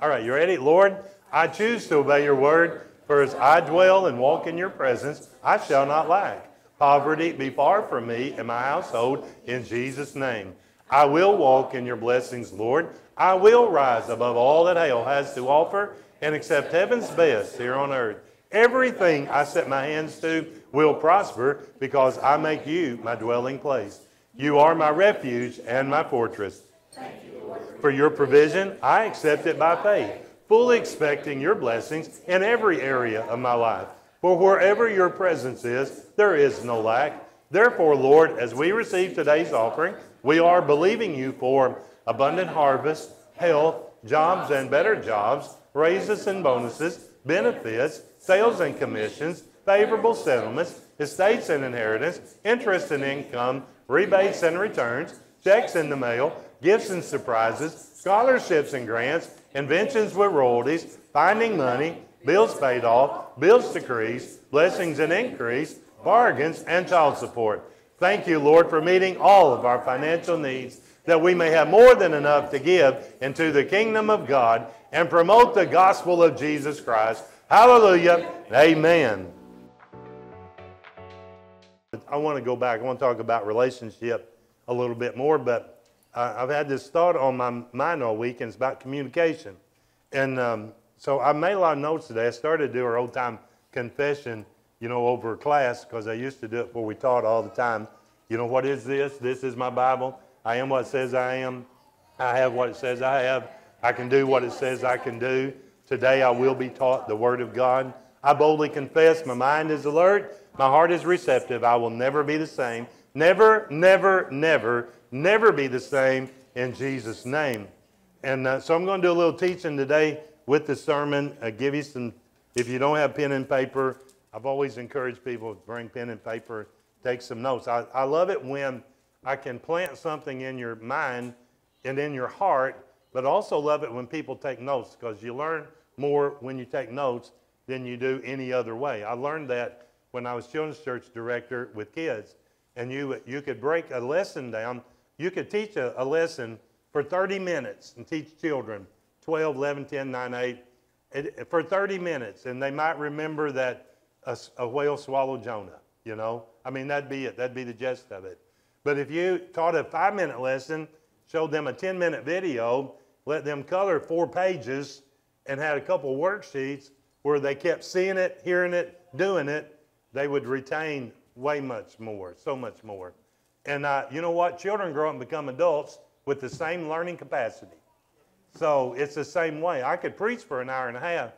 All right, you ready? Lord, I choose to obey your word, for as I dwell and walk in your presence, I shall not lack. Poverty be far from me and my household in Jesus' name. I will walk in your blessings, Lord. I will rise above all that hell has to offer and accept heaven's best here on earth. Everything I set my hands to will prosper because I make you my dwelling place. You are my refuge and my fortress. For your provision, I accept it by faith, fully expecting your blessings in every area of my life. For wherever your presence is, there is no lack. Therefore, Lord, as we receive today's offering, we are believing you for abundant harvest, health, jobs and better jobs, raises and bonuses, benefits, sales and commissions, favorable settlements, estates and inheritance, interest and income, rebates and returns, checks in the mail, gifts and surprises, scholarships and grants, inventions with royalties, finding money, bills paid off, bills decreased, blessings and increase, bargains, and child support. Thank you, Lord, for meeting all of our financial needs that we may have more than enough to give into the kingdom of God and promote the gospel of Jesus Christ. Hallelujah. Amen. I want to go back. I want to talk about relationship a little bit more, but I've had this thought on my mind all week, and it's about communication. And um, so I made a lot of notes today. I started to do our old time confession, you know, over class because I used to do it before we taught all the time. You know, what is this? This is my Bible. I am what it says I am. I have what it says I have. I can do what it says I can do. Today I will be taught the Word of God. I boldly confess my mind is alert, my heart is receptive. I will never be the same. Never, never, never, never be the same in Jesus' name. And uh, so I'm going to do a little teaching today with the sermon. Uh, give you some, if you don't have pen and paper, I've always encouraged people to bring pen and paper, take some notes. I, I love it when I can plant something in your mind and in your heart, but also love it when people take notes because you learn more when you take notes than you do any other way. I learned that when I was children's church director with kids, and you, you could break a lesson down. You could teach a, a lesson for 30 minutes and teach children 12, 11, 10, 9, 8 it, for 30 minutes, and they might remember that a, a whale swallowed Jonah, you know? I mean, that'd be it. That'd be the gist of it. But if you taught a five minute lesson, showed them a 10 minute video, let them color four pages, and had a couple worksheets where they kept seeing it, hearing it, doing it, they would retain way much more, so much more. And uh, you know what? Children grow up and become adults with the same learning capacity. So it's the same way. I could preach for an hour and a half,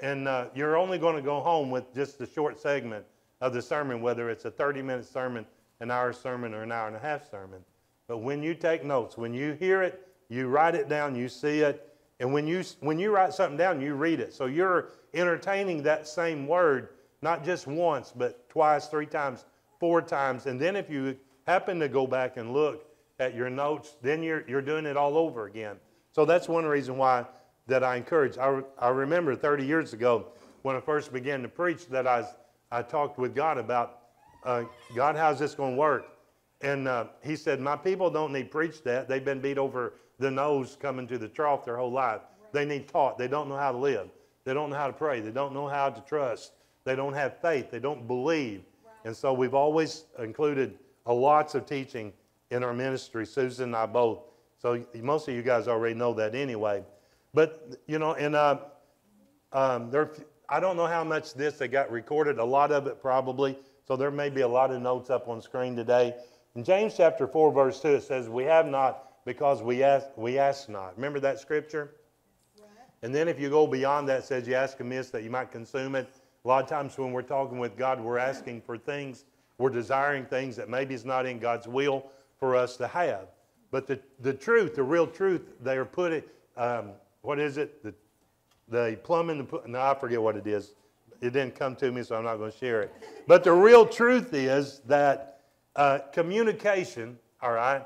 and uh, you're only going to go home with just a short segment of the sermon, whether it's a 30 minute sermon, an hour sermon, or an hour and a half sermon. But when you take notes, when you hear it, you write it down, you see it, and when you, when you write something down, you read it. So you're entertaining that same word, not just once, but twice, three times, four times. And then if you happen to go back and look at your notes, then you're, you're doing it all over again. So that's one reason why that I encourage. I, I remember 30 years ago when I first began to preach that I, I talked with God about, uh, God, how's this going to work? And uh, he said, My people don't need preach that. They've been beat over the nose coming to the trough their whole life. They need taught. They don't know how to live. They don't know how to pray. They don't know how to trust. They don't have faith. They don't believe. And so we've always included lots of teaching in our ministry, Susan and I both. So most of you guys already know that anyway. But, you know, and uh, um, there, I don't know how much this they got recorded, a lot of it probably. So there may be a lot of notes up on screen today. In James chapter 4, verse 2, it says, We have not because we ask, we ask not. Remember that scripture? Right. And then if you go beyond that, it says you ask amiss that you might consume it. A lot of times when we're talking with God, we're asking for things, we're desiring things that maybe is not in God's will for us to have. But the, the truth, the real truth, they are putting, um, what is it? The, the plumbing, the, no, I forget what it is. It didn't come to me, so I'm not going to share it. But the real truth is that uh, communication, all right,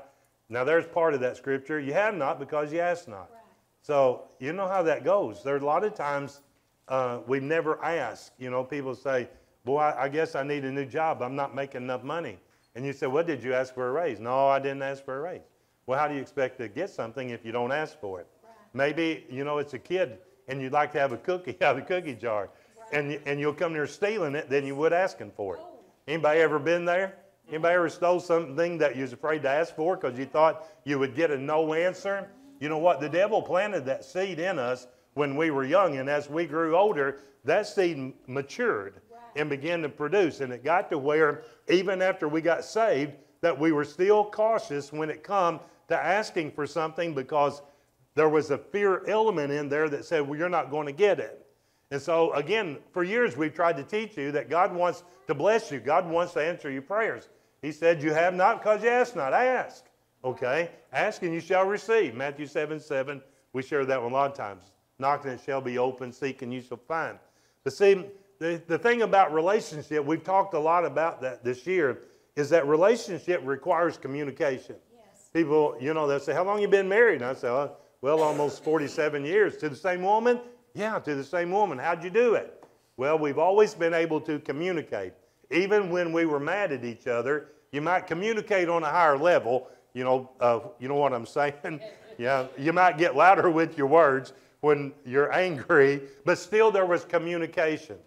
now, there's part of that scripture. You have not because you ask not. Right. So, you know how that goes. There's a lot of times uh, we never ask. You know, people say, Boy, I, I, guess I need a new job. I'm not making enough money. And you say, What did you ask for a raise? No, I didn't ask for a raise. Well, how do you expect to get something if you don't ask for it? Right. Maybe, you know, it's a kid and you'd like to have a cookie out of the cookie jar. And, and you'll come there stealing it than you would asking for it. Oh. Anybody ever been there? Anybody ever stole something that you was afraid to ask for because you thought you would get a no answer? You know what? The devil planted that seed in us when we were young, and as we grew older, that seed matured and began to produce. And it got to where, even after we got saved, that we were still cautious when it come to asking for something because there was a fear element in there that said, well, you're not going to get it. And so, again, for years we've tried to teach you that God wants to bless you. God wants to answer your prayers. He said, You have not because you ask not. Ask. Okay? Ask and you shall receive. Matthew 7 7. We share that one a lot of times. Knock and it shall be open. Seek and you shall find. But see, the, the thing about relationship, we've talked a lot about that this year, is that relationship requires communication. Yes. People, you know, they'll say, How long you been married? And I say, oh, Well, almost 47 years. To the same woman? Yeah, to the same woman. How'd you do it? Well, we've always been able to communicate. Even when we were mad at each other, you might communicate on a higher level. You know, uh, you know what I'm saying? yeah, you might get louder with your words when you're angry, but still there was communication.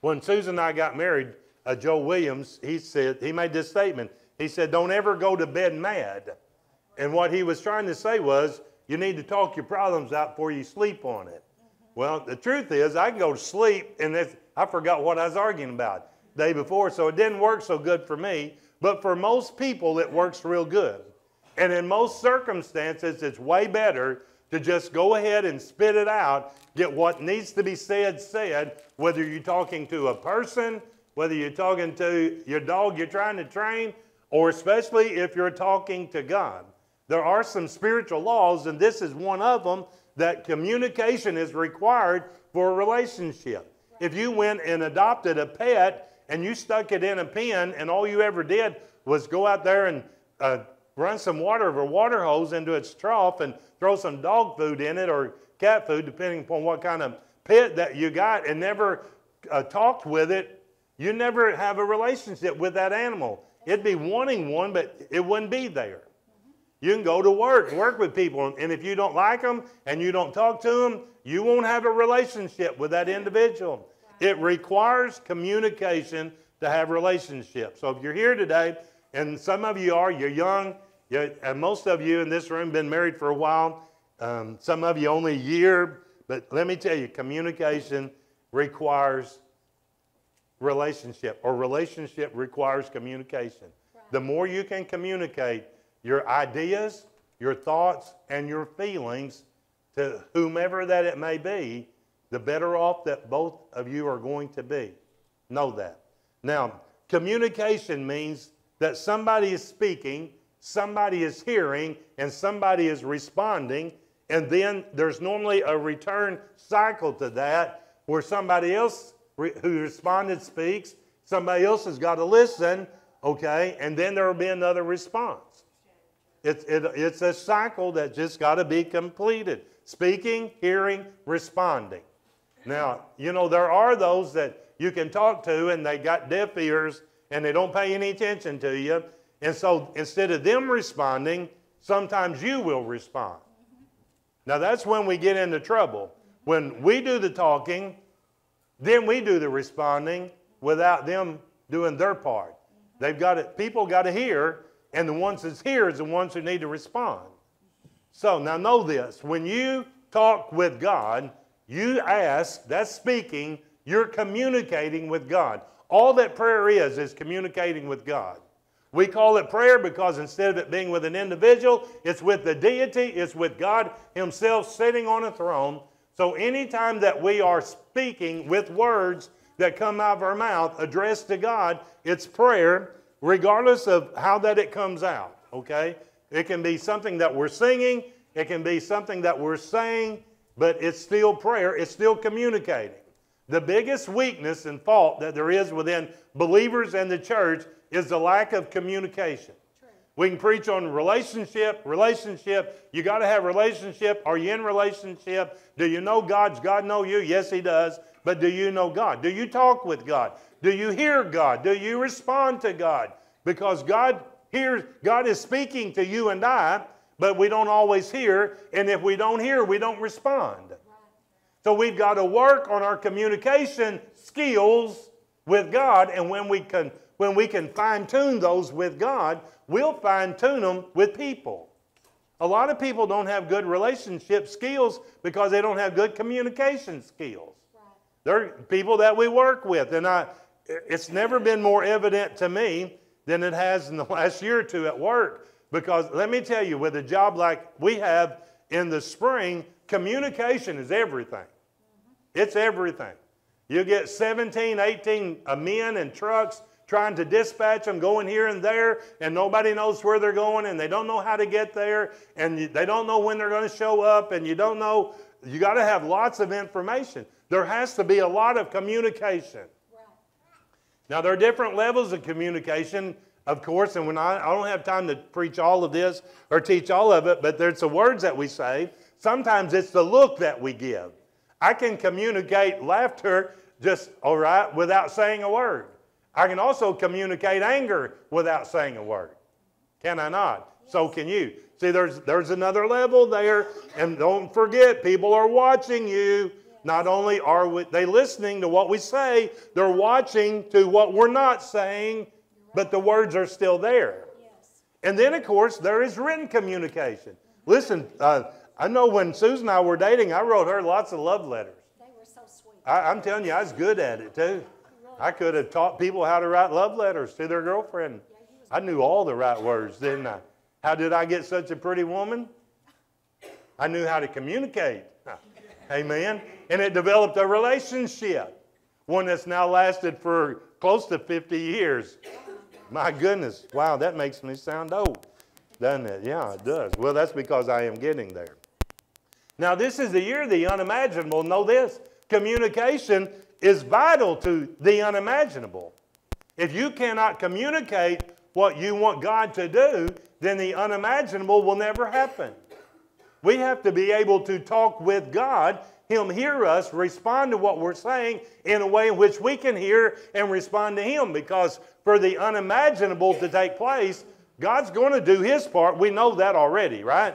When Susan and I got married, uh, Joe Williams, he said, he made this statement. He said, Don't ever go to bed mad. And what he was trying to say was, you need to talk your problems out before you sleep on it. Well, the truth is, I can go to sleep and I forgot what I was arguing about the day before, so it didn't work so good for me. But for most people, it works real good. And in most circumstances, it's way better to just go ahead and spit it out, get what needs to be said, said, whether you're talking to a person, whether you're talking to your dog you're trying to train, or especially if you're talking to God. There are some spiritual laws, and this is one of them that communication is required for a relationship. If you went and adopted a pet and you stuck it in a pen, and all you ever did was go out there and uh, run some water over a water hose into its trough and throw some dog food in it or cat food, depending upon what kind of pet that you got, and never uh, talked with it, you never have a relationship with that animal. It'd be wanting one, but it wouldn't be there. You can go to work, work with people, and if you don't like them and you don't talk to them, you won't have a relationship with that individual. It requires communication to have relationships. So if you're here today, and some of you are, you're young, you and most of you in this room been married for a while, um, some of you only a year, but let me tell you, communication requires relationship, or relationship requires communication. The more you can communicate your ideas, your thoughts, and your feelings to whomever that it may be, the better off that both of you are going to be. Know that. Now, communication means that somebody is speaking, somebody is hearing, and somebody is responding, and then there's normally a return cycle to that where somebody else re- who responded speaks, somebody else has got to listen, okay, and then there will be another response. It's, it, it's a cycle that just got to be completed speaking, hearing, responding. Now, you know, there are those that you can talk to and they got deaf ears and they don't pay any attention to you. And so instead of them responding, sometimes you will respond. Now, that's when we get into trouble. When we do the talking, then we do the responding without them doing their part. They've got it, people got to hear, and the ones that's here is the ones who need to respond. So now know this when you talk with God, you ask, that's speaking, you're communicating with God. All that prayer is, is communicating with God. We call it prayer because instead of it being with an individual, it's with the deity, it's with God Himself sitting on a throne. So anytime that we are speaking with words that come out of our mouth addressed to God, it's prayer, regardless of how that it comes out. Okay? It can be something that we're singing, it can be something that we're saying, but it's still prayer, it's still communicating. The biggest weakness and fault that there is within believers and the church is the lack of communication. We can preach on relationship, relationship. You got to have relationship. Are you in relationship? Do you know God? Does God know you? Yes, He does. But do you know God? Do you talk with God? Do you hear God? Do you respond to God? Because God hears, God is speaking to you and I, but we don't always hear. And if we don't hear, we don't respond. So we've got to work on our communication skills with God. And when we can, when we can fine tune those with God, we'll fine tune them with people. A lot of people don't have good relationship skills because they don't have good communication skills. They're people that we work with. And I, it's never been more evident to me than it has in the last year or two at work. Because let me tell you, with a job like we have in the spring, communication is everything. It's everything. You get 17, 18 uh, men and trucks trying to dispatch them, going here and there, and nobody knows where they're going, and they don't know how to get there, and they don't know when they're going to show up, and you don't know. You got to have lots of information. There has to be a lot of communication. Now, there are different levels of communication, of course, and when I, I don't have time to preach all of this or teach all of it, but there's the words that we say. Sometimes it's the look that we give. I can communicate laughter just, all right, without saying a word. I can also communicate anger without saying a word. Can I not? Yes. So can you. See, there's, there's another level there. And don't forget, people are watching you. Not only are we, they listening to what we say, they're watching to what we're not saying, but the words are still there. Yes. And then, of course, there is written communication. Listen, uh, I know when Susan and I were dating, I wrote her lots of love letters. They were so sweet. I, am telling you, I was good at it too. I could have taught people how to write love letters to their girlfriend. I knew all the right words, didn't I? How did I get such a pretty woman? I knew how to communicate. Amen. And it developed a relationship, one that's now lasted for close to 50 years. My goodness. Wow, that makes me sound old, doesn't it? Yeah, it does. Well, that's because I am getting there. Now, this is the year of the unimaginable. Know this communication is vital to the unimaginable. If you cannot communicate what you want God to do, then the unimaginable will never happen. We have to be able to talk with God, Him hear us, respond to what we're saying in a way in which we can hear and respond to Him. Because for the unimaginable to take place, God's going to do His part. We know that already, right?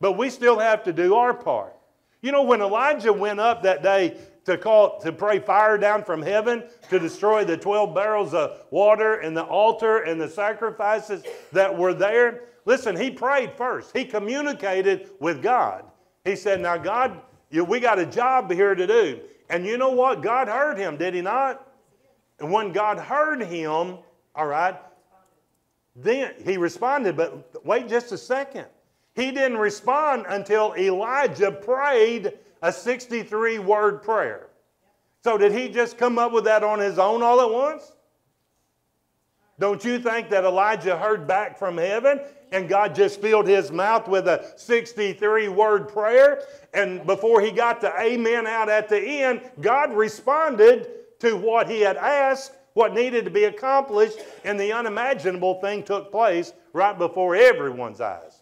But we still have to do our part. You know, when Elijah went up that day to call to pray fire down from heaven to destroy the 12 barrels of water and the altar and the sacrifices that were there, Listen, he prayed first. He communicated with God. He said, Now, God, we got a job here to do. And you know what? God heard him, did he not? And when God heard him, all right, then he responded. But wait just a second. He didn't respond until Elijah prayed a 63 word prayer. So, did he just come up with that on his own all at once? Don't you think that Elijah heard back from heaven and God just filled his mouth with a 63 word prayer? And before he got the amen out at the end, God responded to what he had asked, what needed to be accomplished, and the unimaginable thing took place right before everyone's eyes.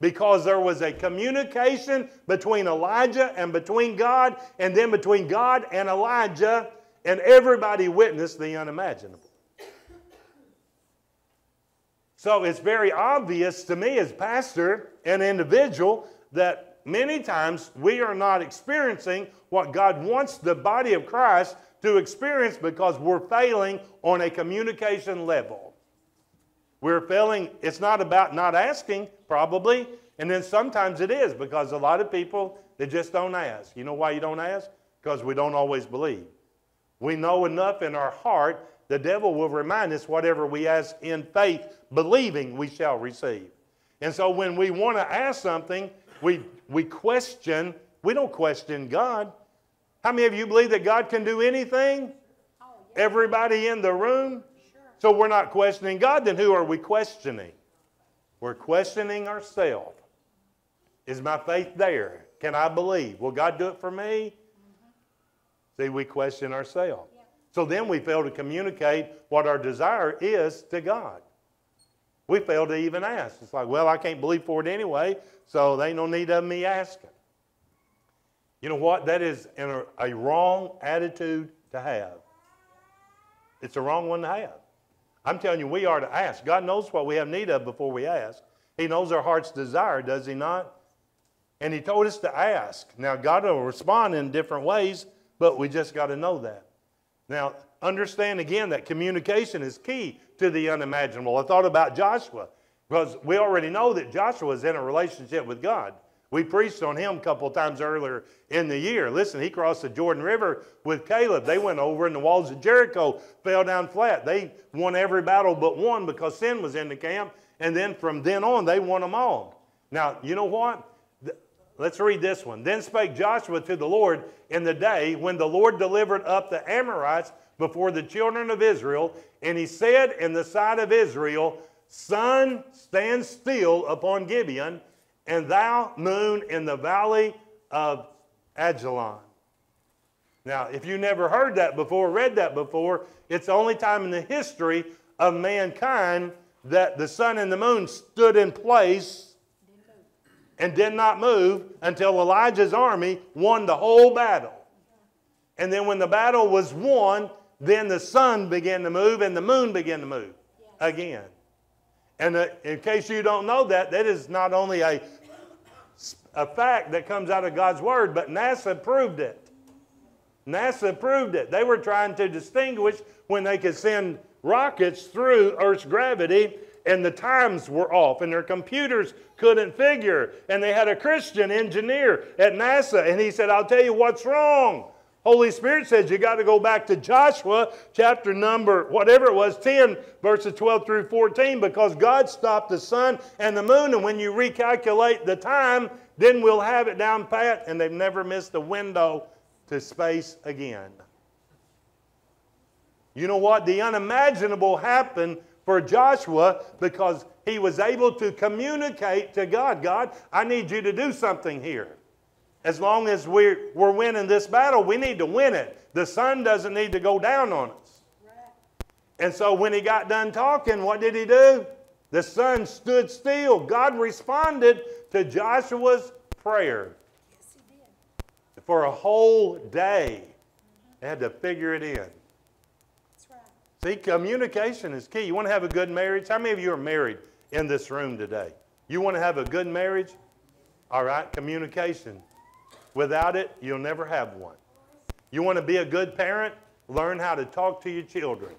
Because there was a communication between Elijah and between God, and then between God and Elijah, and everybody witnessed the unimaginable. So it's very obvious to me as pastor and individual that many times we are not experiencing what God wants the body of Christ to experience because we're failing on a communication level. We're failing, it's not about not asking, probably, and then sometimes it is because a lot of people, they just don't ask. You know why you don't ask? Because we don't always believe. We know enough in our heart the devil will remind us whatever we ask in faith, believing we shall receive. And so when we want to ask something, we, we question, we don't question God. How many of you believe that God can do anything? Oh. Everybody in the room? So we're not questioning God, then who are we questioning? We're questioning ourselves. Is my faith there? Can I believe? Will God do it for me? Mm-hmm. See, we question ourselves. So then we fail to communicate what our desire is to God. We fail to even ask. It's like, well, I can't believe for it anyway, so there ain't no need of me asking. You know what? That is a, a wrong attitude to have. It's a wrong one to have. I'm telling you, we are to ask. God knows what we have need of before we ask. He knows our heart's desire, does He not? And He told us to ask. Now, God will respond in different ways, but we just got to know that. Now, understand again that communication is key to the unimaginable. I thought about Joshua because we already know that Joshua is in a relationship with God. We preached on him a couple times earlier in the year. Listen, he crossed the Jordan River with Caleb. They went over and the walls of Jericho fell down flat. They won every battle but one because sin was in the camp. And then from then on, they won them all. Now, you know what? Let's read this one. Then spake Joshua to the Lord in the day when the Lord delivered up the Amorites before the children of Israel. And he said in the sight of Israel, Sun, stand still upon Gibeon and thou, moon, in the valley of Ajalon. Now, if you never heard that before, read that before, it's the only time in the history of mankind that the sun and the moon stood in place and did not move until Elijah's army won the whole battle. And then when the battle was won, then the sun began to move and the moon began to move again. And uh, in case you don't know that, that is not only a, a fact that comes out of God's Word, but NASA proved it. NASA proved it. They were trying to distinguish when they could send rockets through Earth's gravity and the times were off and their computers couldn't figure. And they had a Christian engineer at NASA and he said, I'll tell you what's wrong. Holy Spirit says you got to go back to Joshua chapter number, whatever it was, 10, verses 12 through 14, because God stopped the sun and the moon. And when you recalculate the time, then we'll have it down pat, and they've never missed a window to space again. You know what? The unimaginable happened for Joshua because he was able to communicate to God God, I need you to do something here. As long as we're, we're winning this battle, we need to win it. The sun doesn't need to go down on us. And so when he got done talking, what did he do? The sun stood still. God responded to Joshua's prayer. Yes, he did. For a whole day. They had to figure it in. That's right. See, communication is key. You want to have a good marriage? How many of you are married in this room today? You want to have a good marriage? All right, communication. Without it, you'll never have one. You want to be a good parent? Learn how to talk to your children.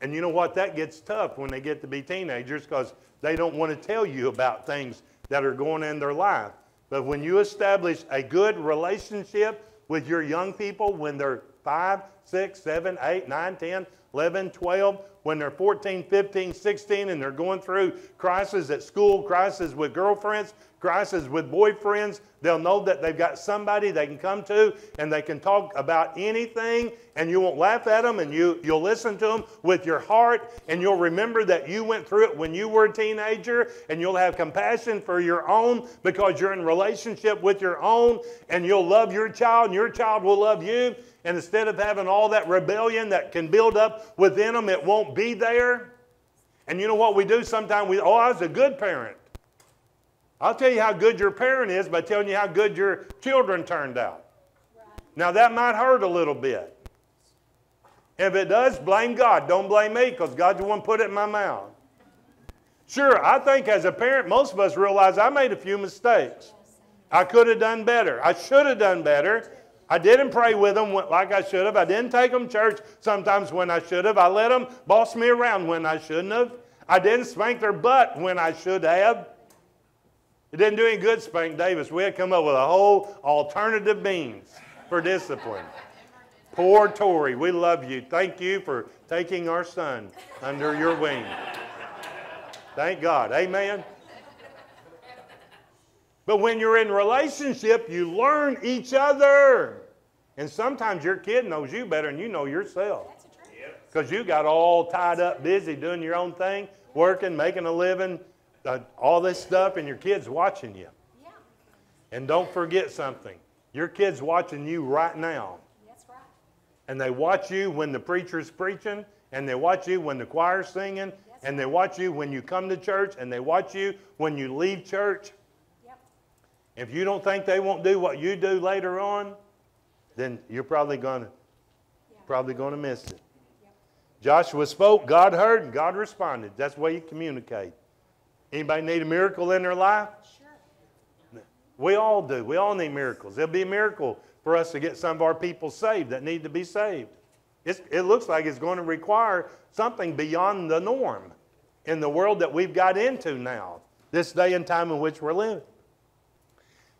And you know what? That gets tough when they get to be teenagers because they don't want to tell you about things that are going in their life. But when you establish a good relationship with your young people when they're 5, 6, 7, 8, 9, 10, 11, 12, when they're 14, 15, 16, and they're going through crises at school, crises with girlfriends, crisis with boyfriends, they'll know that they've got somebody they can come to and they can talk about anything and you won't laugh at them and you, you'll listen to them with your heart and you'll remember that you went through it when you were a teenager and you'll have compassion for your own because you're in relationship with your own and you'll love your child and your child will love you. And instead of having all that rebellion that can build up within them, it won't be there. And you know what we do sometimes? We, oh, I was a good parent. I'll tell you how good your parent is by telling you how good your children turned out. Right. Now, that might hurt a little bit. If it does, blame God. Don't blame me because God's the one put it in my mouth. Sure, I think as a parent, most of us realize I made a few mistakes. I could have done better. I should have done better. I didn't pray with them like I should have. I didn't take them church sometimes when I should have. I let them boss me around when I shouldn't have. I didn't spank their butt when I should have. It didn't do any good, Spank Davis. We had come up with a whole alternative means for discipline. Poor Tori, we love you. Thank you for taking our son under your wing. Thank God. Amen. But when you're in relationship, you learn each other. And sometimes your kid knows you better than you know yourself. Because you got all tied up, busy doing your own thing, working, making a living, uh, all this stuff and your kids watching you. Yeah. And don't forget something. Your kids watching you right now. That's right. And they watch you when the preacher's preaching, and they watch you when the choir's singing, That's and right. they watch you when you come to church, and they watch you when you leave church. Yep. If you don't think they won't do what you do later on, then you're probably going to yeah. probably going to miss it. Yep. Joshua spoke, God heard, and God responded. That's the way you communicate. Anybody need a miracle in their life? Sure. We all do. We all need miracles. It'll be a miracle for us to get some of our people saved that need to be saved. It's, it looks like it's going to require something beyond the norm in the world that we've got into now, this day and time in which we're living.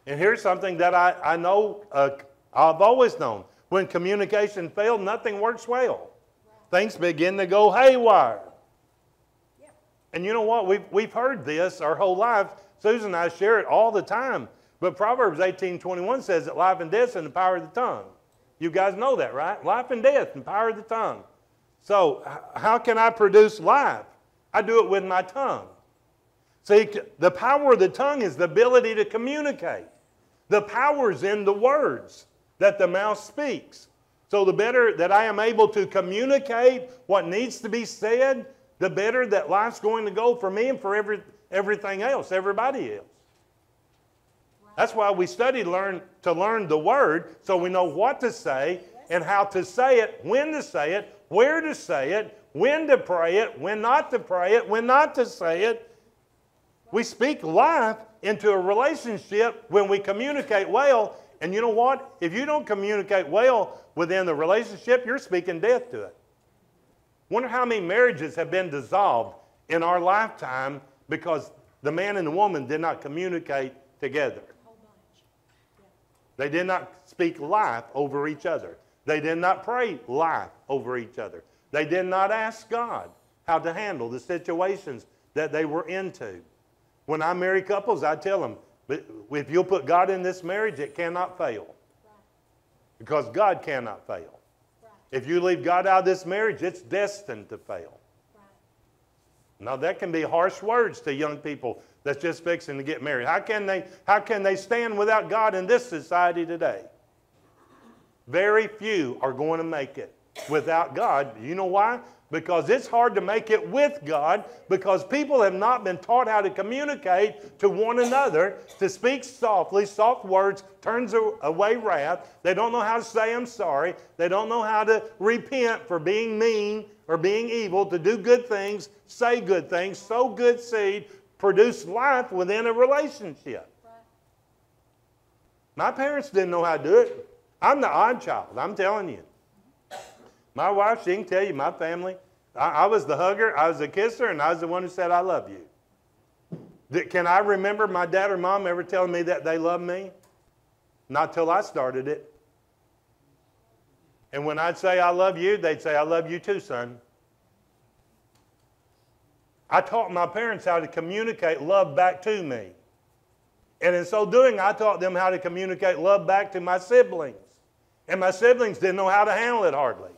And here's something that I, I know, uh, I've always known. When communication fails, nothing works well. Things begin to go haywire. And you know what? We've, we've heard this our whole life. Susan and I share it all the time. But Proverbs 18:21 says that life and death is in the power of the tongue. You guys know that, right? Life and death the power of the tongue. So how can I produce life? I do it with my tongue. See, the power of the tongue is the ability to communicate. The power is in the words that the mouth speaks. So the better that I am able to communicate what needs to be said, the better that life's going to go for me and for every, everything else, everybody else. That's why we study learn to learn the word so we know what to say and how to say it, when to say it, where to say it, when to pray it, when not to pray it, when not to say it. We speak life into a relationship when we communicate well. And you know what? If you don't communicate well within the relationship, you're speaking death to it. Wonder how many marriages have been dissolved in our lifetime because the man and the woman did not communicate together. They did not speak life over each other. They did not pray life over each other. They did not ask God how to handle the situations that they were into. When I marry couples, I tell them, if you'll put God in this marriage, it cannot fail because God cannot fail. If you leave God out of this marriage, it's destined to fail. Right. Now that can be harsh words to young people that's just fixing to get married. How can they how can they stand without God in this society today? Very few are going to make it without God. You know why? Because it's hard to make it with God because people have not been taught how to communicate to one another, to speak softly, soft words turns away wrath. They don't know how to say I'm sorry. They don't know how to repent for being mean or being evil, to do good things, say good things, sow good seed, produce life within a relationship. My parents didn't know how to do it. I'm the odd child, I'm telling you. My wife, she can tell you, my family, I, I was the hugger, I was the kisser, and I was the one who said, I love you. Can I remember my dad or mom ever telling me that they love me? Not till I started it. And when I'd say, I love you, they'd say, I love you too, son. I taught my parents how to communicate love back to me. And in so doing, I taught them how to communicate love back to my siblings. And my siblings didn't know how to handle it hardly.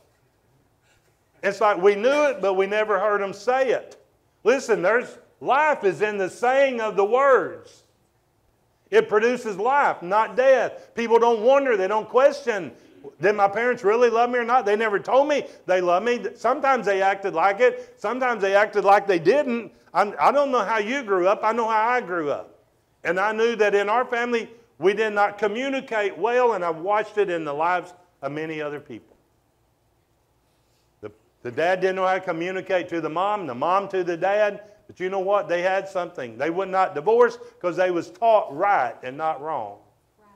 It's like we knew it, but we never heard them say it. Listen, there's life is in the saying of the words. It produces life, not death. People don't wonder, they don't question. Did my parents really love me or not? They never told me they love me. Sometimes they acted like it, sometimes they acted like they didn't. I'm, I don't know how you grew up, I know how I grew up. And I knew that in our family, we did not communicate well, and I've watched it in the lives of many other people. The, dad didn't know how to communicate to the mom, the mom to the dad, but you know what? They had something. They would not divorce because they was taught right and not wrong. Right.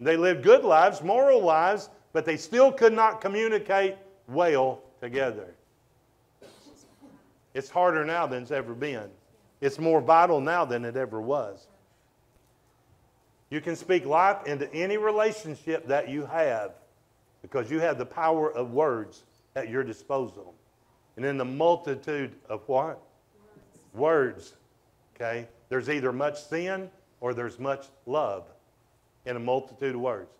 They lived good lives, moral lives, but they still could not communicate well together. It's harder now than it's ever been. It's more vital now than it ever was. You can speak life into any relationship that you have because you have the power of words at your disposal. And in the multitude of what? Words. Okay? There's either much sin or there's much love in a multitude of words.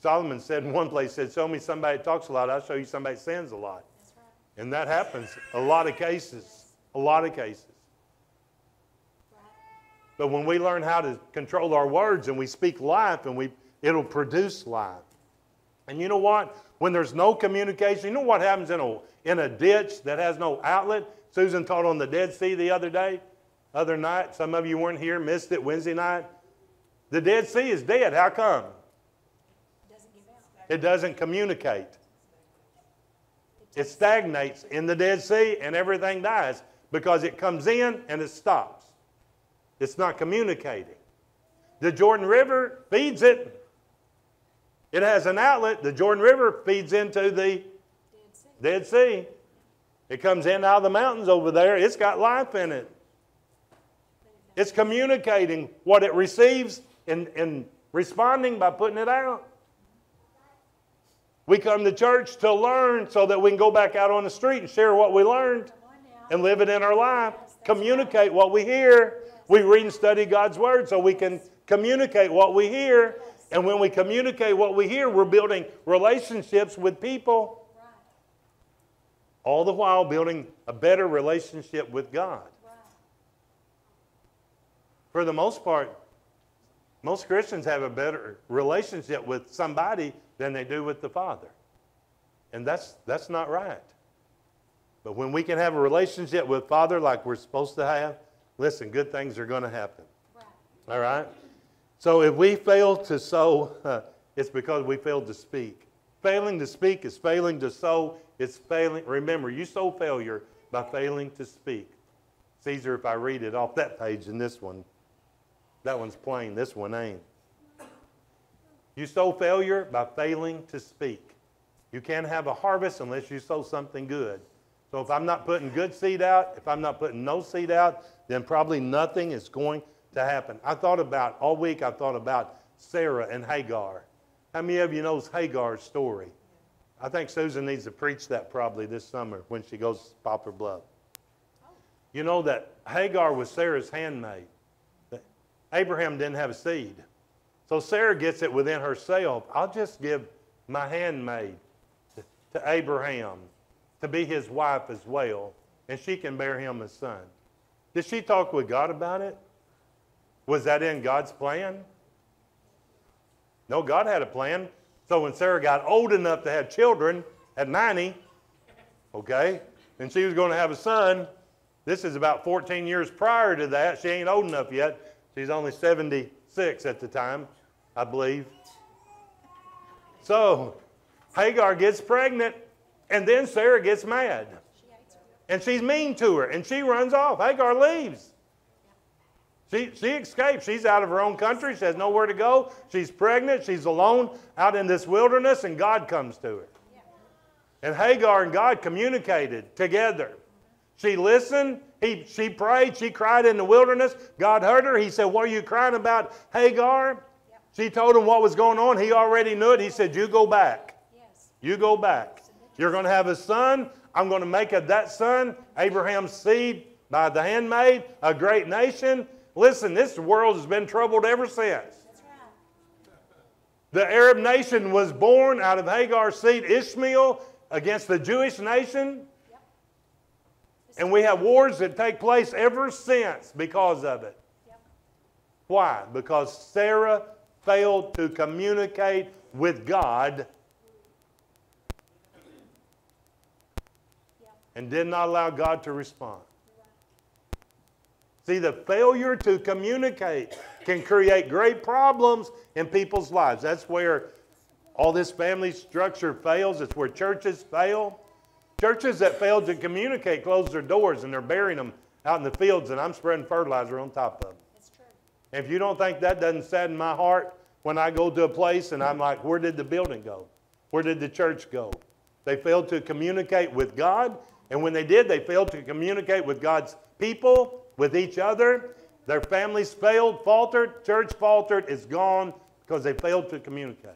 Solomon said in one place, said, Show me somebody that talks a lot, I'll show you somebody that sins a lot. That's right. And that happens a lot of cases. A lot of cases. Right. But when we learn how to control our words and we speak life and we it'll produce life. And you know what? When there's no communication, you know what happens in a in a ditch that has no outlet? Susan taught on the Dead Sea the other day, other night. Some of you weren't here, missed it Wednesday night. The Dead Sea is dead. How come? It doesn't. Communicate. It stagnates in the Dead Sea and everything dies because it comes in and it stops. It's not communicating. The Jordan River feeds it. It has an outlet. The Jordan River feeds into the Dead Sea. It comes in out of the mountains over there. It's got life in it. It's communicating what it receives and, and responding by putting it out. We come to church to learn so that we can go back out on the street and share what we learned and live it in our life. Communicate what we hear. We read and study God's Word so we can communicate what we hear. And when we communicate what we hear, we're building relationships with people, Right, all the while building a better relationship with God. right. For the most part, most Christians have a better relationship with somebody than they do with the Father. And that's, that's not right. But when we can have a relationship with Father like we're supposed to have, listen, good things are going to happen. Right. All right? So if we fail to sow, it's because we failed to speak. Failing to speak is failing to sow. It's failing. Remember, you sow failure by failing to speak. Easier if I read it off that page than this one. That one's plain. This one ain't. You sow failure by failing to speak. You can't have a harvest unless you sow something good. So if I'm not putting good seed out, if I'm not putting no seed out, then probably nothing is going to happen. I thought about, all week I thought about Sarah and Hagar. How many of you knows Hagar's story? I think Susan needs to preach that probably this summer when she goes to Poplar Bluff. You know that Hagar was Sarah's handmaid. Abraham didn't have a seed. So Sarah gets it within herself. I'll just give my handmaid to Abraham to be his wife as well, and she can bear him a son. Did she talk with God about it? Was that in God's plan? No, God had a plan. So when Sarah got old enough to have children at 90, okay, and she was going to have a son, this is about 14 years prior to that. She ain't old enough yet. She's only 76 at the time, I believe. So Hagar gets pregnant, and then Sarah gets mad. And she's mean to her, and she runs off. Hagar leaves. She, she escapes. She's out of her own country. She has nowhere to go. She's pregnant. She's alone out in this wilderness, and God comes to her. And Hagar and God communicated together. She listened. He, she prayed. She cried in the wilderness. God heard her. He said, What are you crying about, Hagar? Yep. She told him what was going on. He already knew it. He said, You go back. Yes. You go back. You're going to have a son. I'm going to make of that son Abraham's seed by the handmaid, a great nation. Listen, this world has been troubled ever since. The Arab nation was born out of Hagar's seed, Ishmael, against the Jewish nation. Yep. And we have wars that take place ever since because of it. Yep. Why? Because Sarah failed to communicate with God Yep. and did not allow God to respond. See, the failure to communicate can create great problems in people's lives. That's where all this family structure fails. It's where churches fail. Churches that fail to communicate close their doors and they're burying them out in the fields, and I'm spreading fertilizer on top of them. That's true. If you don't think that doesn't sadden my heart when I go to a place and I'm like, where did the building go? Where did the church go? They failed to communicate with God, and when they did, they failed to communicate with God's people, with each other. Their families failed, faltered, church faltered, it's gone because they failed to communicate.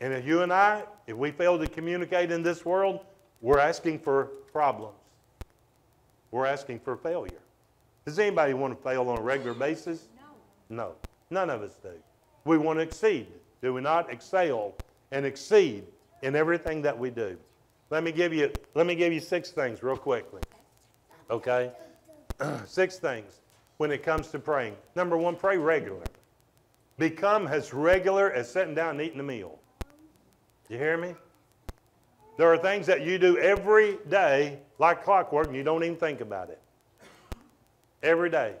And if you and I, if we fail to communicate in this world, we're asking for problems. We're asking for failure. Does anybody want to fail on a regular basis? No. No, none of us do. We want to exceed, do we not? Excel and exceed in everything that we do. Let me give you, let me give you six things real quickly. Okay? six things when it comes to praying. Number one, pray regular. Become as regular as sitting down and eating a meal. You hear me? There are things that you do every day, like clockwork, and you don't even think about it. Every day.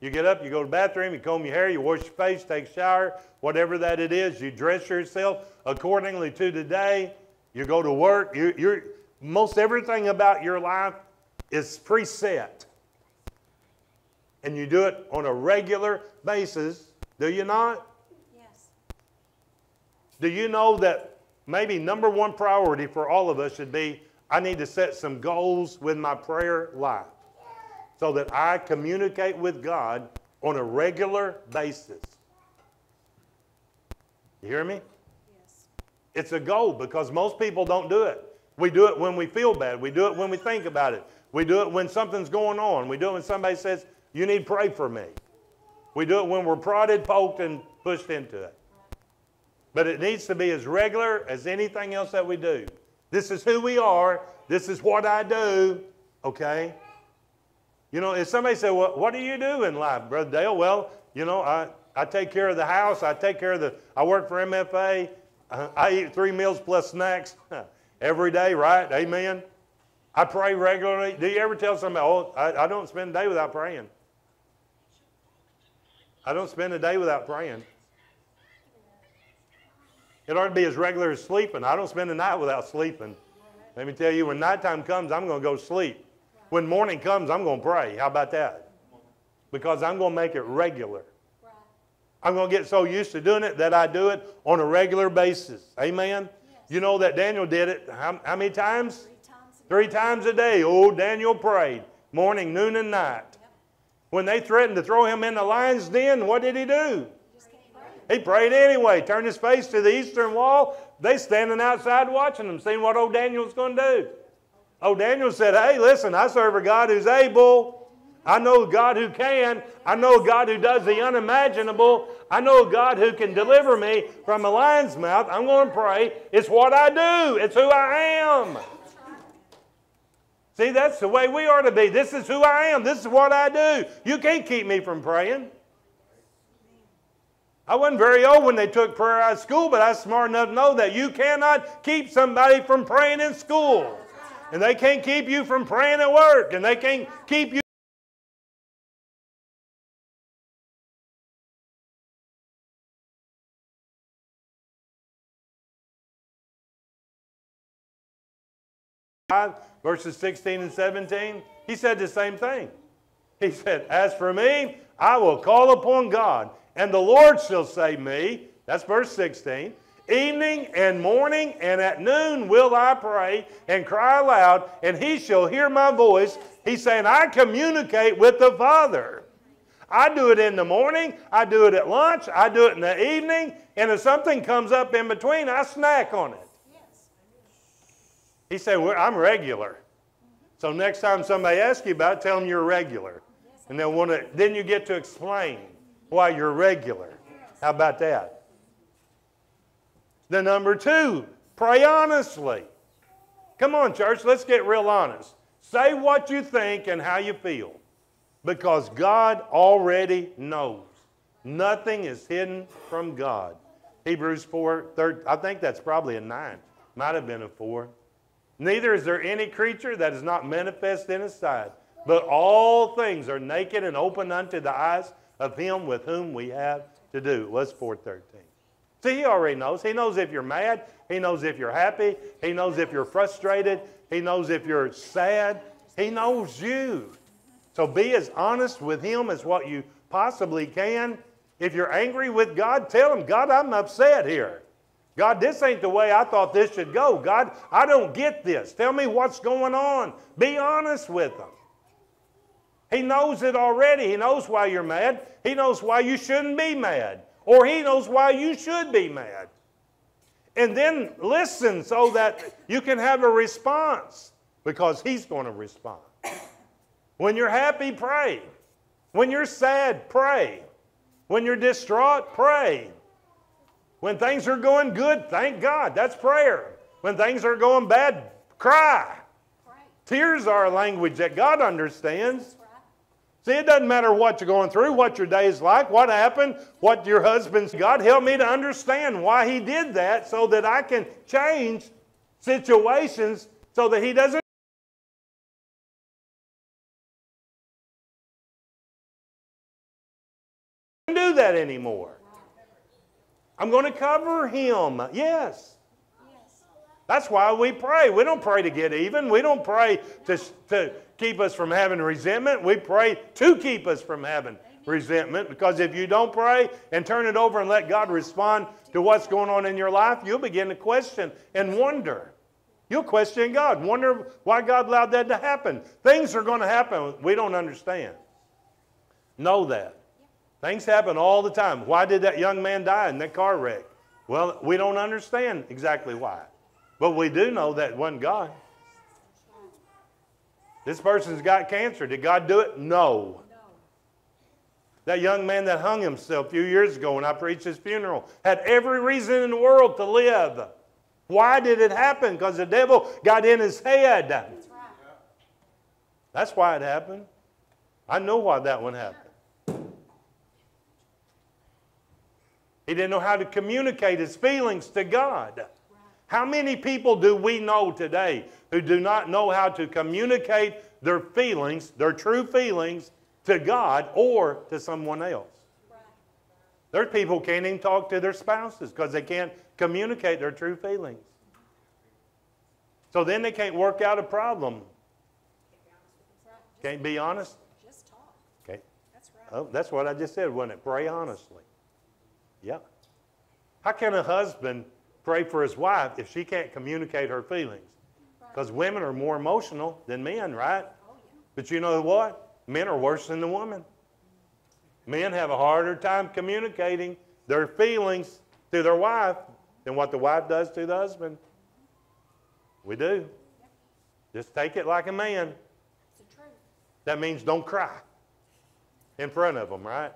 You get up, you go to the bathroom, you comb your hair, you wash your face, take a shower, whatever that it is, you dress yourself accordingly to the day. You go to work. You, you're, most everything about your life is preset. And you do it on a regular basis, do you not? Yes. Do you know that maybe number one priority for all of us should be I need to set some goals with my prayer life so that I communicate with God on a regular basis? You hear me? Yes. It's a goal because most people don't do it. We do it when we feel bad. We do it when we think about it. We do it when something's going on. We do it when somebody says, You need to pray for me. We do it when we're prodded, poked, and pushed into it. But it needs to be as regular as anything else that we do. This is who we are. This is what I do. Okay? You know, if somebody said, well, What do you do in life, Brother Dale? Well, you know, I, I take care of the house. I take care of the, I work for MFA. Uh, I eat three meals plus snacks every day, right? Amen. I pray regularly. Do you ever tell somebody, oh, I, I don't spend a day without praying? I don't spend a day without praying. It ought to be as regular as sleeping. I don't spend a night without sleeping. Let me tell you, when nighttime comes, I'm going to go sleep. When morning comes, I'm going to pray. How about that? Because I'm going to make it regular. I'm going to get so used to doing it that I do it on a regular basis. Amen? You know that Daniel did it how, how many times? Three times a day. Oh, Daniel prayed morning, noon, and night. When they threatened to throw him in the lion's den, what did he do? He prayed anyway, turned his face to the eastern wall. They standing outside watching him, seeing what old Daniel's going to do. Old Daniel said, Hey, listen, I serve a God who's able. I know a God who can. I know a God who does the unimaginable. I know a God who can deliver me from a lion's mouth. I'm going to pray. It's what I do, it's who I am. See, that's the way we are to be. This is who I am. This is what I do. You can't keep me from praying. I wasn't very old when they took prayer out of school, but I was smart enough to know that you cannot keep somebody from praying in school. And they can't keep you from praying at work. And they can't keep you. Verses 16 and 17, he said the same thing. He said, As for me, I will call upon God, and the Lord shall save me. That's verse 16. Evening and morning and at noon will I pray and cry aloud, and he shall hear my voice. He's saying, I communicate with the Father. I do it in the morning, I do it at lunch, I do it in the evening, and if something comes up in between, I snack on it. He said, well, I'm regular. So next time somebody asks you about it, tell them you're regular. And they'll want to, then you get to explain why you're regular. How about that? The number two, pray honestly. Come on, church, let's get real honest. Say what you think and how you feel. Because God already knows. Nothing is hidden from God. Hebrews 4, third, I think that's probably a 9. Might have been a 4. Neither is there any creature that is not manifest in his sight, but all things are naked and open unto the eyes of him with whom we have to do. What's 413? See, he already knows. He knows if you're mad. He knows if you're happy. He knows if you're frustrated. He knows if you're sad. He knows you. So be as honest with him as what you possibly can. If you're angry with God, tell him, God, I'm upset here. God, this ain't the way I thought this should go. God, I don't get this. Tell me what's going on. Be honest with him. He knows it already. He knows why you're mad. He knows why you shouldn't be mad. Or he knows why you should be mad. And then listen so that you can have a response because he's going to respond. When you're happy, pray. When you're sad, pray. When you're distraught, pray. When things are going good, thank God. That's prayer. When things are going bad, cry. Pray. Tears are a language that God understands. Right. See, it doesn't matter what you're going through, what your day is like, what happened, what your husband's. God help me to understand why He did that so that I can change situations so that He doesn't. do that anymore. I'm going to cover him. Yes. That's why we pray. We don't pray to get even. We don't pray to, to keep us from having resentment. We pray to keep us from having resentment because if you don't pray and turn it over and let God respond to what's going on in your life, you'll begin to question and wonder. You'll question God, wonder why God allowed that to happen. Things are going to happen we don't understand. Know that. Things happen all the time. Why did that young man die in that car wreck? Well, we don't understand exactly why. But we do know that wasn't God. This person's got cancer. Did God do it? No. That young man that hung himself a few years ago when I preached his funeral had every reason in the world to live. Why did it happen? Because the devil got in his head. That's right. That's why it happened. I know why that one happened. He didn't know how to communicate his feelings to God. How many people do we know today who do not know how to communicate their feelings, their true feelings, to God or to someone else? Right. There's people who can't even talk to their spouses because they can't communicate their true feelings. So then they can't work out a problem. Can't be honest? just talk. Okay. That's right. Oh, that's what I just said, wasn't it? Pray honestly. Yeah. How can a husband pray for his wife if she can't communicate her feelings? Because women are more emotional than men, right? Oh, yeah. But you know what? Men are worse than the woman. Men have a harder time communicating their feelings to their wife than what the wife does to the husband. We do. Just take it like a man. It's the truth. That means don't cry in front of them, right?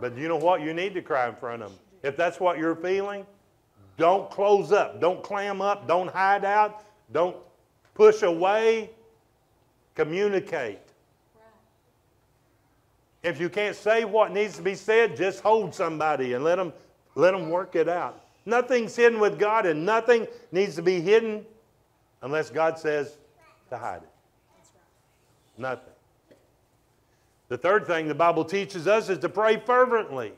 But you know what? You need to cry in front of them. If that's what you're feeling, don't close up. Don't clam up. Don't hide out. Don't push away. Communicate. If you can't say what needs to be said, just hold somebody and let them, let them work it out. Nothing's hidden with God, and nothing needs to be hidden unless God says to hide it. Nothing. The third thing the Bible teaches us is to pray fervently.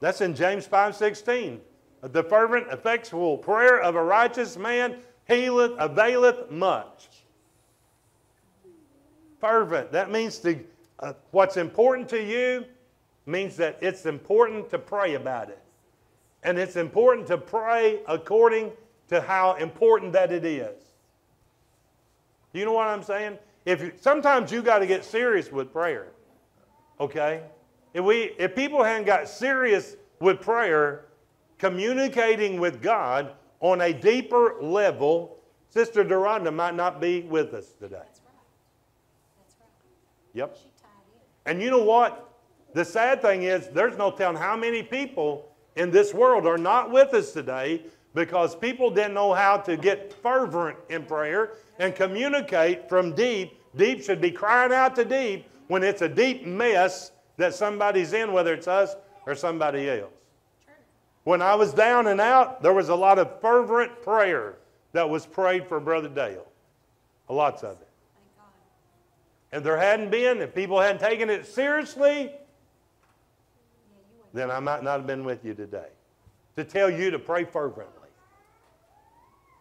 That's in James 5:16. The fervent, effectual prayer of a righteous man healeth, availeth much. Fervent. That means to, uh, what's important to you means that it's important to pray about it. And it's important to pray according to how important that it is. You know what I'm saying? If you, sometimes you got to get serious with prayer. Okay? If we if people hadn't got serious with prayer, communicating with God on a deeper level, Sister Duranda might not be with us today. That's right. That's right. Yep. She tied in. And you know what? The sad thing is, there's no telling how many people in this world are not with us today because people didn't know how to get fervent in prayer and communicate from deep. Deep should be crying out to deep when it's a deep mess that somebody's in, whether it's us or somebody else. When I was down and out, there was a lot of fervent prayer that was prayed for Brother Dale. A lots of it. If there hadn't been, if people hadn't taken it seriously, then I might not have been with you today to tell you to pray fervently.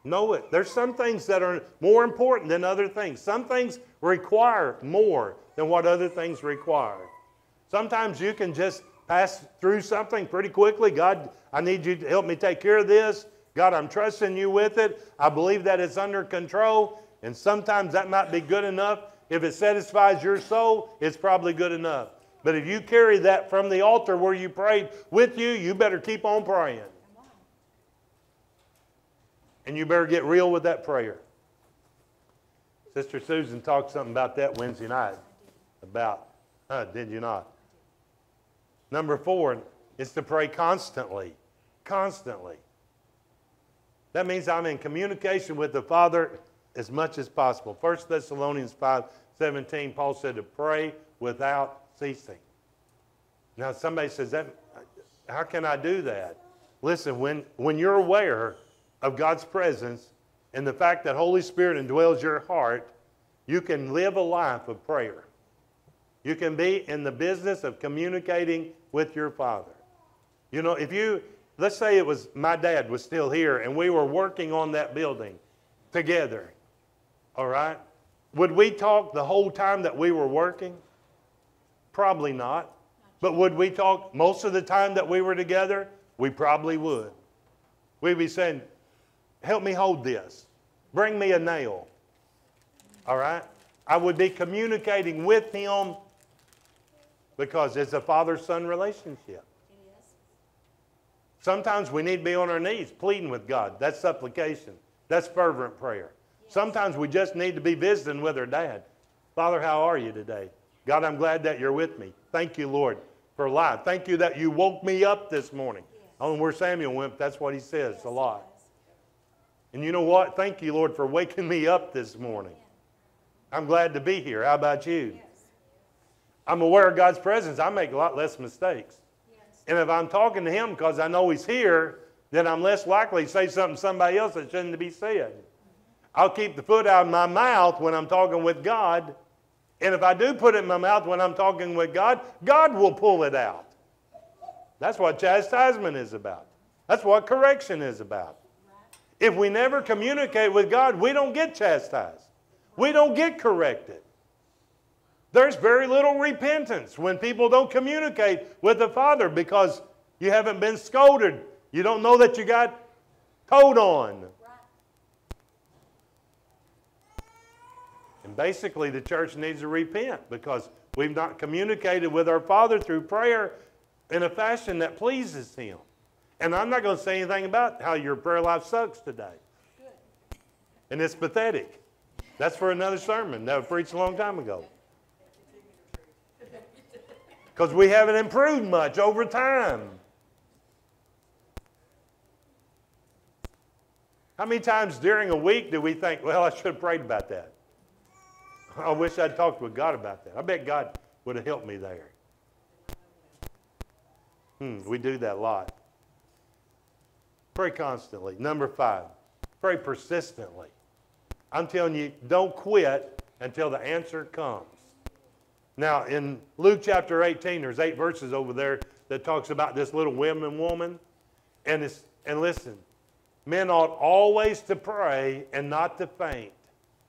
Know it. There's some things that are more important than other things. Some things require more than what other things require. Sometimes you can just pass through something pretty quickly. God, I need you to help me take care of this. God, I'm trusting you with it. I believe that it's under control. And sometimes that might be good enough. If it satisfies your soul, it's probably good enough. But if you carry that from the altar where you prayed with you, you better keep on praying. And you better get real with that prayer. Sister Susan talked something about that Wednesday night. About, huh, did you not? Number four is to pray constantly. Constantly. That means I'm in communication with the Father as much as possible. 1 Thessalonians 5 17, Paul said to pray without ceasing. Now, somebody says, that, How can I do that? Listen, when, when you're aware of God's presence and the fact that Holy Spirit indwells your heart, you can live a life of prayer. You can be in the business of communicating with your Father. You know, if you let's say it was my dad was still here and we were working on that building together, all right? Would we talk the whole time that we were working? Probably not. But would we talk most of the time that we were together? We probably would. We'd be saying, Help me hold this. Bring me a nail. All right? I would be communicating with him because it's a father son relationship. Sometimes we need to be on our knees pleading with God. That's supplication. That's fervent prayer. Sometimes we just need to be visiting with our dad. Father, how are you today? God, I'm glad that you're with me. Thank you, Lord, for life. Thank you that you woke me up this morning. I don't know where Samuel went, that's what he says Yes, a lot. And you know what? Thank you, Lord, for waking me up this morning. I'm glad to be here. How about you? I'm aware of God's presence. I make a lot less mistakes. Yes. And if I'm talking to Him because I know He's here, then I'm less likely to say something to somebody else that shouldn't be said. Mm-hmm. I'll keep the foot out of my mouth when I'm talking with God. And if I do put it in my mouth when I'm talking with God, God will pull it out. That's what chastisement is about. That's what correction is about. If we never communicate with God, we don't get chastised. We don't get corrected. There's very little repentance when people don't communicate with the Father because you haven't been scolded. You don't know that you got told on. Right. And basically, the church needs to repent because we've not communicated with our Father through prayer in a fashion that pleases Him. And I'm not going to say anything about how your prayer life sucks today. Good. And it's pathetic. That's for another sermon that was preached a long time ago. Because we haven't improved much over time. How many times during a week do we think, well, I should have prayed about that? I wish I'd talked with God about that. I bet God would have helped me there. Hmm, we do that a lot. Pray constantly. Number five, pray persistently. I'm telling you, don't quit until the answer comes. Now, in Luke chapter 18, there's eight verses over there that talks about this little women woman. And, it's, and listen, men ought always to pray and not to faint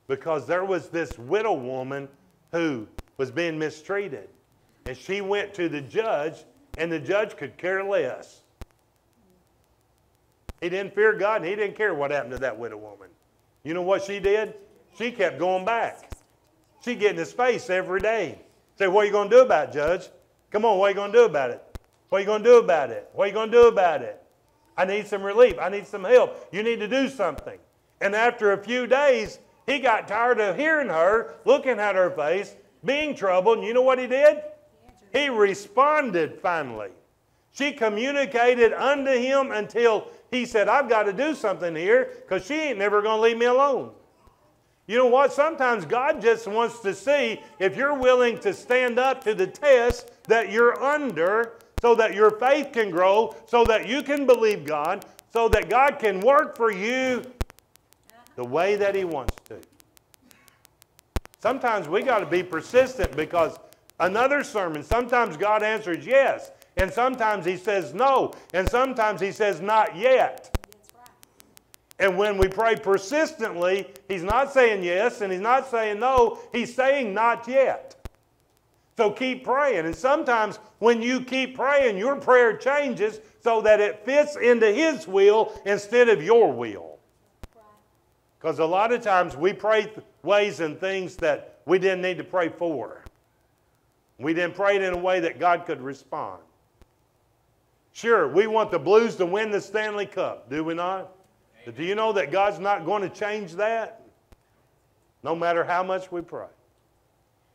because there was this widow woman who was being mistreated. And she went to the judge, and the judge could care less. He didn't fear God, and he didn't care what happened to that widow woman. You know what she did? She kept going back. She get in his face every day. Say, what are you going to do about it, Judge? Come on, what are you going to do about it? What are you going to do about it? What are you going to do about it? I need some relief. I need some help. You need to do something. And after a few days, he got tired of hearing her, looking at her face, being troubled. And you know what he did? He responded finally. She communicated unto him until he said, I've got to do something here because she ain't never going to leave me alone. You know what? Sometimes God just wants to see if you're willing to stand up to the test that you're under so that your faith can grow, so that you can believe God, so that God can work for you the way that He wants to. Sometimes we got to be persistent because another sermon, sometimes God answers yes, and sometimes He says no, and sometimes He says not yet. And when we pray persistently, He's not saying yes and He's not saying no, He's saying not yet. So keep praying. And sometimes when you keep praying, your prayer changes so that it fits into His will instead of your will. Because a lot of times we pray ways and things that we didn't need to pray for. We didn't pray it in a way that God could respond. Sure, we want the Blues to win the Stanley Cup, do we not? But do you know that God's not going to change that? No matter how much we pray.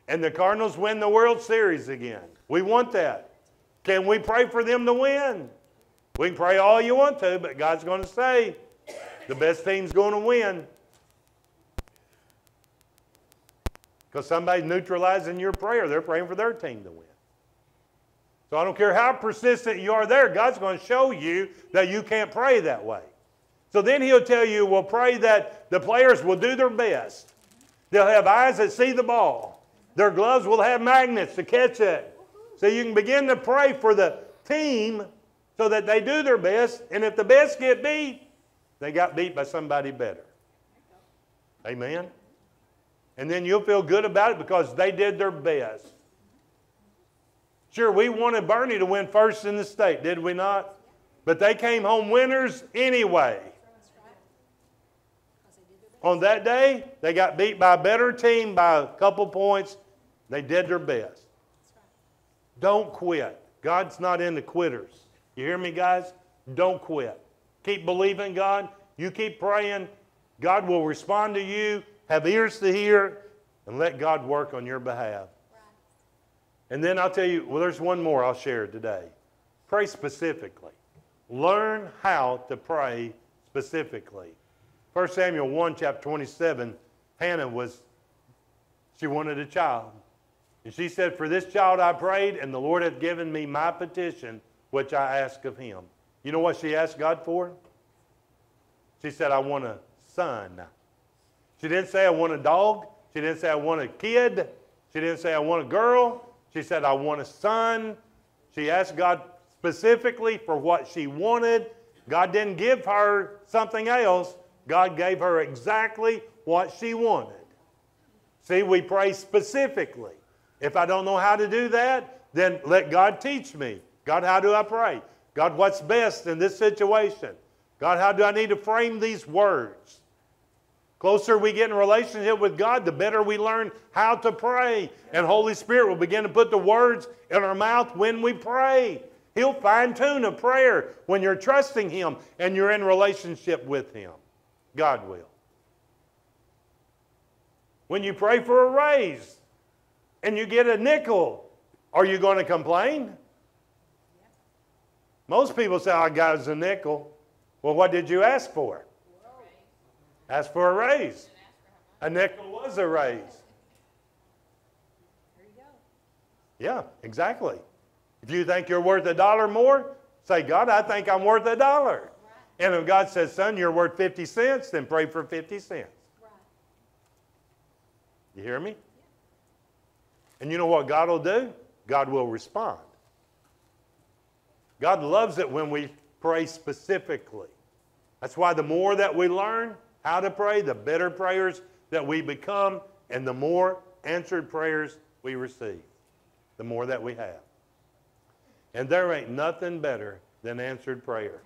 And the Cardinals win the World Series again. We want that. Can we pray for them to win? We can pray all you want to, but God's going to say the best team's going to win. Because somebody's neutralizing your prayer. They're praying for their team to win. So I don't care how persistent you are there, God's going to show you that you can't pray that way. So then He'll tell you, we'll pray that the players will do their best. They'll have eyes that see the ball. Their gloves will have magnets to catch it. So you can begin to pray for the team so that they do their best, and if the best get beat, they got beat by somebody better. Amen? And then you'll feel good about it because they did their best. Sure, we wanted Bernie to win first in the state, did we not? But they came home winners anyway. That's right. Because they did their best. On that day, they got beat by a better team by a couple points. They did their best. Don't quit. God's not into quitters. You hear me, guys? Don't quit. Keep believing God. You keep praying. God will respond to you. Have ears to hear, and let God work on your behalf. Right. And then I'll tell you, well, there's one more I'll share today. Pray specifically. Learn how to pray specifically. 1 Samuel 1, chapter 27, Hannah was, she wanted a child. And she said, For this child I prayed, and the Lord hath given me my petition, which I ask of him. You know what she asked God for? She said, I want a son. She didn't say, I want a dog. She didn't say, I want a kid. She didn't say, I want a girl. She said, I want a son. She asked God specifically for what she wanted. God didn't give her something else. God gave her exactly what she wanted. See, we pray specifically. If I don't know how to do that, then let God teach me. God, how do I pray? God, what's best in this situation? God, how do I need to frame these words? Closer we get in relationship with God, the better we learn how to pray. And Holy Spirit will begin to put the words in our mouth when we pray. He'll fine tune a prayer when you're trusting Him and you're in relationship with Him. God will. When you pray for a raise and you get a nickel, are you going to complain? Most people say, oh, I got a nickel. Well, what did you ask for? Ask for a raise. A nickel was a raise. There you go. Yeah, exactly. If you think you're worth a dollar more, say, God, I think I'm worth a dollar. And if God says, son, you're worth 50 cents, then pray for 50 cents. Right. You hear me? And you know what God will do? God will respond. God loves it when we pray specifically. That's why the more that we learn how to pray, the better prayers that we become, and the more answered prayers we receive, the more that we have. And there ain't nothing better than answered prayer.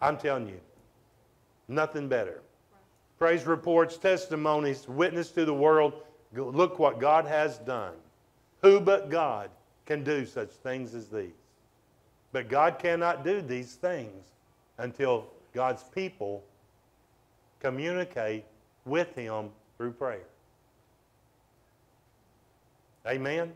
I'm telling you, nothing better. Praise reports, testimonies, witness to the world. Look what God has done. Who but God can do such things as these? But God cannot do these things until God's people communicate with Him through prayer. Amen.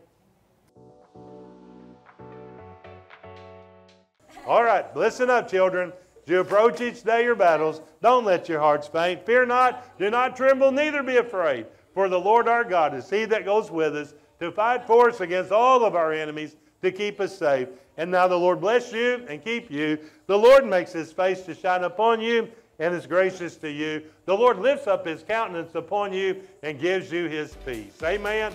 All right, listen up, children. As you approach each day your battles, don't let your hearts faint. Fear not, do not tremble, neither be afraid. For the Lord our God is He that goes with us to fight for us against all of our enemies to keep us safe. And now the Lord bless you and keep you. The Lord makes His face to shine upon you and is gracious to you. The Lord lifts up His countenance upon you and gives you His peace. Amen.